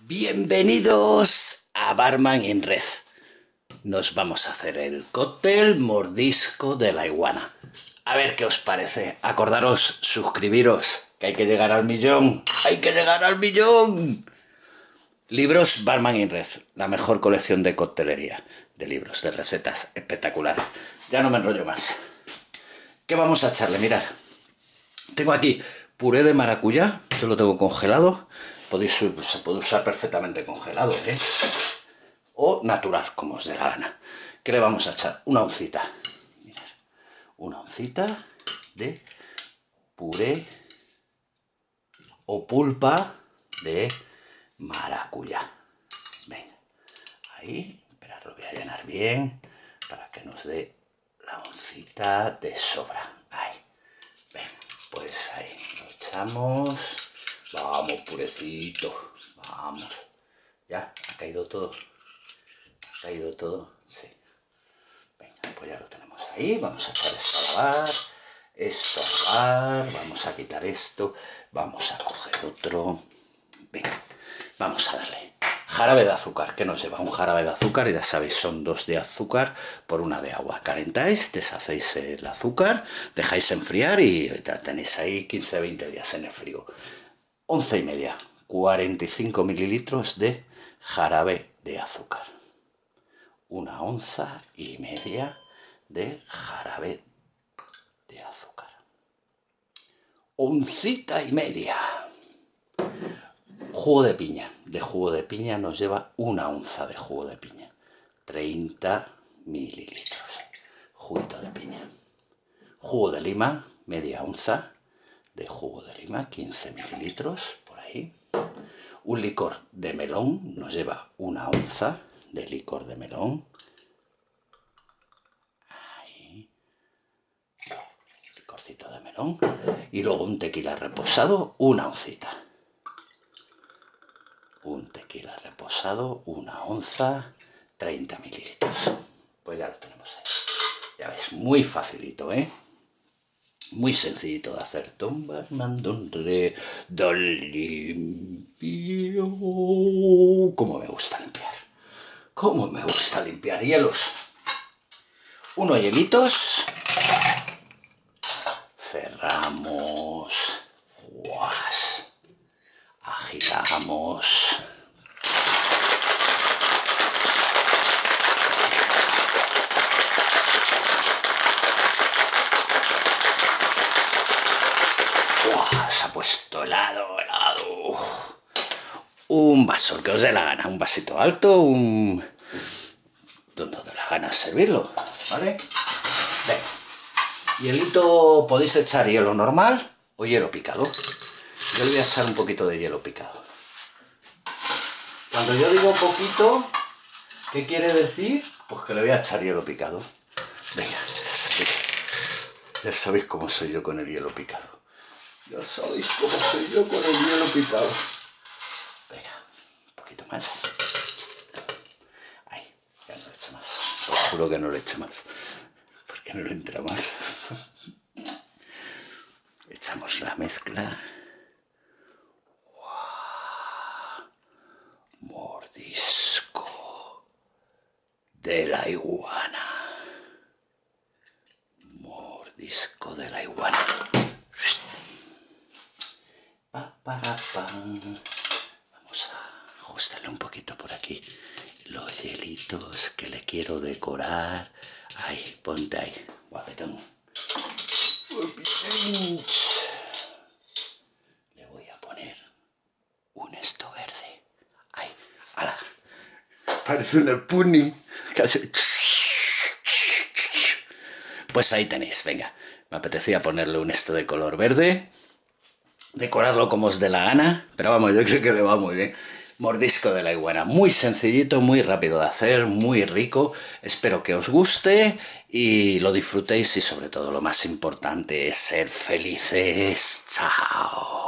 Bienvenidos a Barman in Red. Nos vamos a hacer el cóctel mordisco de la iguana. A ver qué os parece. Acordaros, suscribiros, que hay que llegar al millón. ¡Hay que llegar al millón! Libros Barman in Red, la mejor colección de coctelería, de libros, de recetas, espectacular. Ya no me enrollo más. ¿Qué vamos a echarle? Mirad. Tengo aquí puré de maracuyá, yo lo tengo congelado. Podéis, se puede usar perfectamente congelado, ¿eh? O natural, como os dé la gana. ¿Qué le vamos a echar? Una oncita. Mirad, una oncita de puré o pulpa de maracuyá. Venga, ahí, esperad, lo voy a llenar bien para que nos dé la oncita de sobra. Ahí, pues ahí lo echamos. Vamos, purecito, vamos. ¿Ya? ¿Ha caído todo? ¿Ha caído todo? Sí. Venga, pues ya lo tenemos ahí. Vamos a echar esto a lavar. Esto a lavar. Vamos a quitar esto. Vamos a coger otro. Venga. Vamos a darle jarabe de azúcar, que nos lleva un jarabe de azúcar, y ya sabéis, son dos de azúcar por una de agua. Calentáis, deshacéis el azúcar, dejáis enfriar y tenéis ahí 15-20 días en el frío. Once y media, 45 mililitros de jarabe de azúcar. Una onza y media de jarabe de azúcar. Oncita y media Jugo de piña. De jugo de piña nos lleva una onza de jugo de piña. 30 mililitros. Juguito de piña. Jugo de lima, media onza de jugo de lima, 15 mililitros, por ahí. Un licor de melón nos lleva una onza de licor de melón. Ahí. Licorcito de melón. Y luego un tequila reposado, una oncita un tequila reposado, una onza, 30 mililitros. Pues ya lo tenemos ahí. Ya ves, muy facilito, ¿eh? Muy sencillito de hacer. Tomba, re, limpio. Cómo me gusta limpiar. Cómo me gusta limpiar hielos. Unos hielitos. Cerramos. Agitamos. Un vaso, que os dé la gana, un vasito alto, un... donde os dé la gana servirlo, ¿vale? Hielito, podéis echar hielo normal o hielo picado. Yo le voy a echar un poquito de hielo picado. Cuando yo digo poquito, ¿qué quiere decir? Pues que le voy a echar hielo picado. Venga, ya sabéis, ya sabéis cómo soy yo con el hielo picado. Ya sabéis cómo soy yo con el hielo picado. Venga, un poquito más. Ay, ya no le echo más. Os juro que no le echo más. Porque no le entra más. Echamos la mezcla. Mordisco de la iguana. Mordisco de la iguana. Pa, pa, pa. Vamos a ajustarle un poquito por aquí los hielitos que le quiero decorar. Ahí, ponte ahí, guapetón. Le voy a poner un esto verde. Ahí, ala. Parece una puni. Casi. Pues ahí tenéis, venga. Me apetecía ponerle un esto de color verde decorarlo como os dé la gana, pero vamos, yo creo que le va muy bien. Mordisco de la iguana, muy sencillito, muy rápido de hacer, muy rico. Espero que os guste y lo disfrutéis y sobre todo lo más importante es ser felices. Chao.